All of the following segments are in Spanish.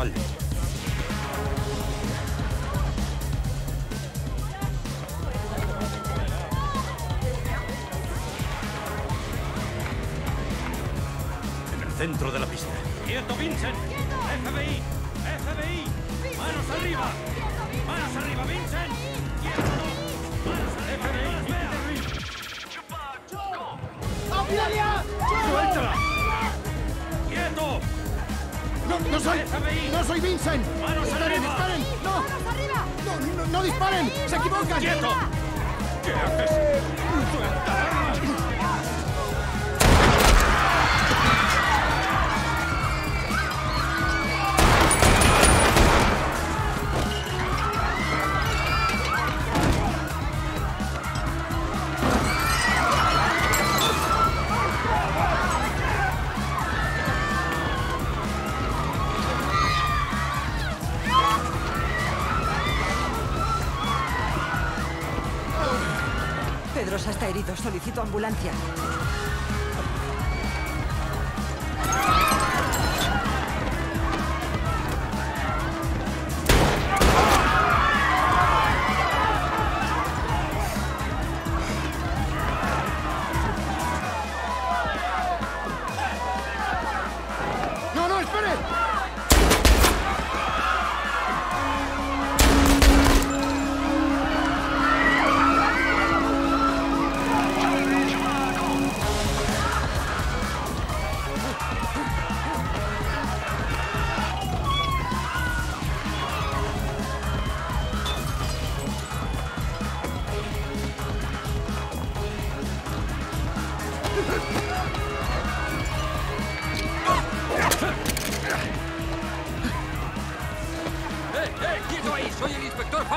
En el centro de la pista. ¡Quieto, Vincent! ¡FBI! ¡FBI! ¡Manos arriba! ¡Manos arriba, Vincent! No, no soy. No soy Vincent. ¡Manos disparen, arriba! disparen. No. No, no, no disparen. Se equivocan. ¡Quieto! ¿Qué haces? ¡Suéltala! Está herido. Solicito ambulancia.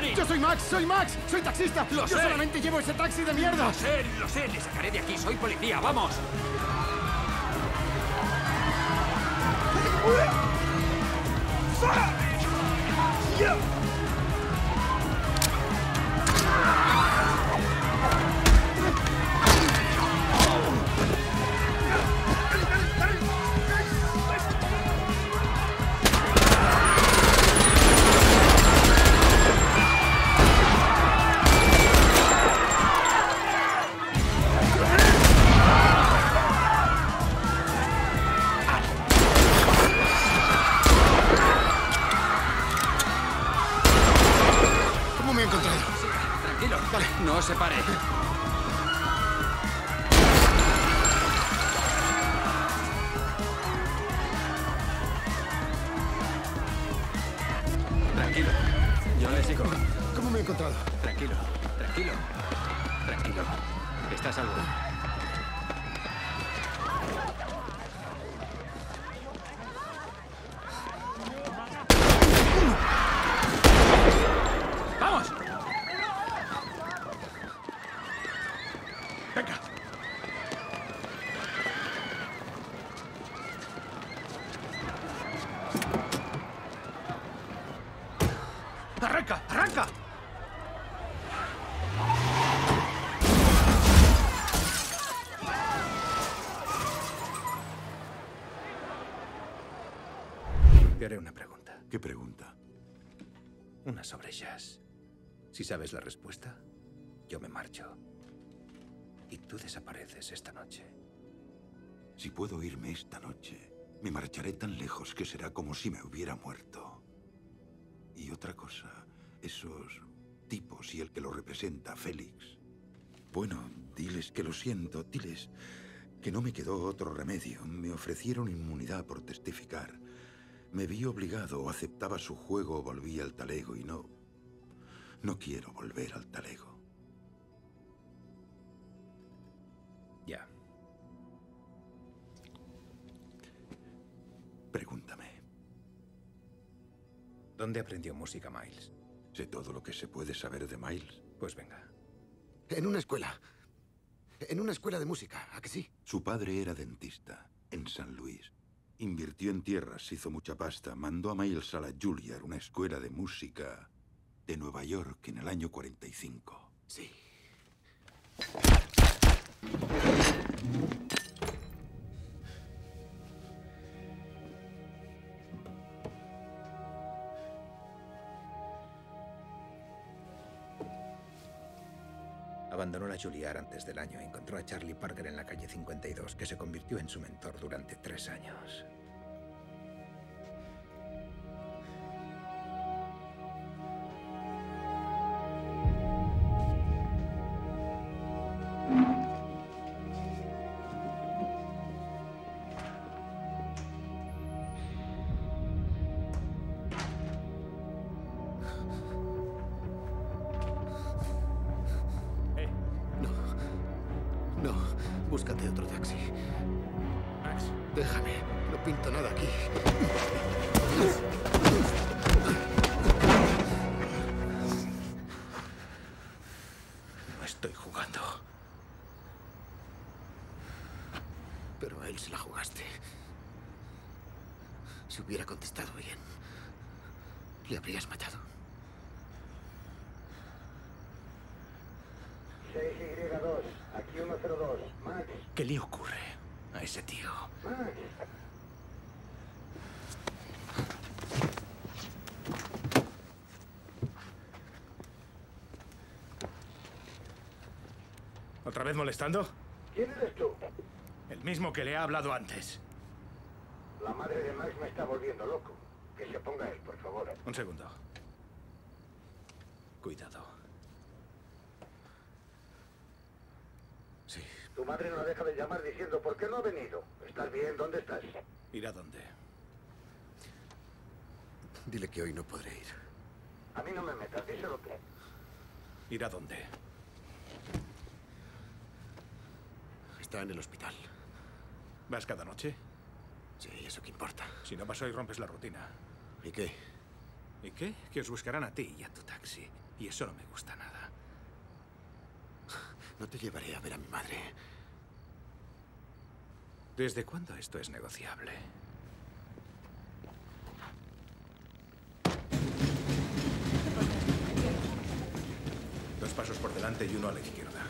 Yo soy Max, soy Max, soy taxista. Lo Yo sé. solamente llevo ese taxi de mierda. Lo sé, lo sé. Le sacaré de aquí. Soy policía. ¡Vamos! ¿Cómo a salvo? ¡Vamos! ¡Venga! ¡Arranca! ¡Arranca! Te haré una pregunta. ¿Qué pregunta? Una sobre jazz. Si sabes la respuesta, yo me marcho. Y tú desapareces esta noche. Si puedo irme esta noche, me marcharé tan lejos que será como si me hubiera muerto. Y otra cosa, esos tipos y el que lo representa, Félix. Bueno, diles que lo siento, diles que no me quedó otro remedio. Me ofrecieron inmunidad por testificar. Me vi obligado, o aceptaba su juego o volví al talego y no... No quiero volver al talego. Ya. Pregúntame. ¿Dónde aprendió música Miles? Sé todo lo que se puede saber de Miles. Pues venga. En una escuela. En una escuela de música, ¿a que sí? Su padre era dentista en San Luis. Invirtió en tierras, hizo mucha pasta, mandó a Miles a la Juilliard, una escuela de música de Nueva York en el año 45. Abandonó la Juilliard antes del año. Encontró a Charlie Parker en la calle 52, que se convirtió en su mentor durante tres años. Búscate otro taxi. Max. Déjame, no pinto nada aquí. No estoy jugando. Pero a él se la jugaste. Si hubiera contestado bien, le habrías matado. 6Y2, aquí 102. Max, ¿Qué le ocurre a ese tío? Max. ¿Otra vez molestando? ¿Quién eres tú? El mismo que le ha hablado antes. La madre de Max me está volviendo loco. Que se ponga él, por favor. Un segundo. Cuidado. Sí, Tu madre no deja de llamar diciendo, ¿por qué no ha venido? ¿Estás bien? ¿Dónde estás? ¿Ir a dónde? dile que hoy no podré ir. A mí no me metas, díselo tú. ¿Ir a dónde? Está en el hospital. ¿Vas cada noche? Sí, ¿eso qué importa? Si no vas hoy, rompes la rutina. ¿Y qué? ¿Y qué? Que os buscarán a ti y a tu taxi. Y eso no me gusta nada. No te llevaré a ver a mi madre. ¿Desde cuándo esto es negociable? Dos pasos por delante y uno a la izquierda.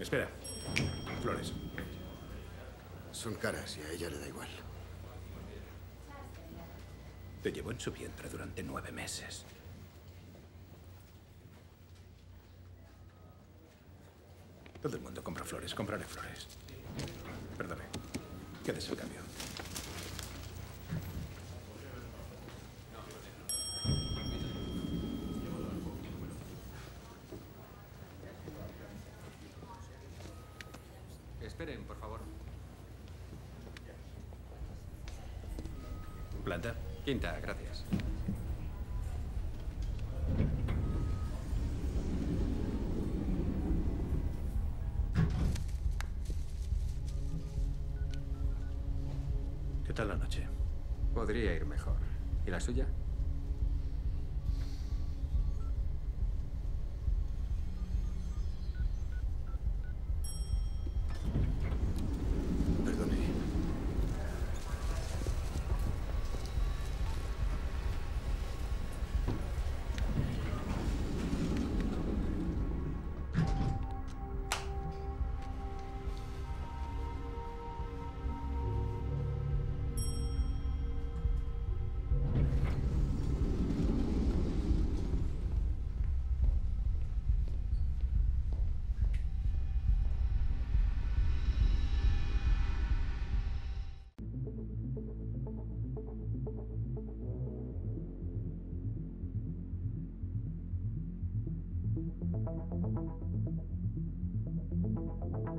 Espera. Flores. Son caras y a ella le da igual. Te llevó en su vientre durante nueve meses. Todo el mundo compra flores. Compraré flores. Perdone. Quédese el cambio. Esperen, por favor. ¿Planta? Quinta, gracias. Thank you.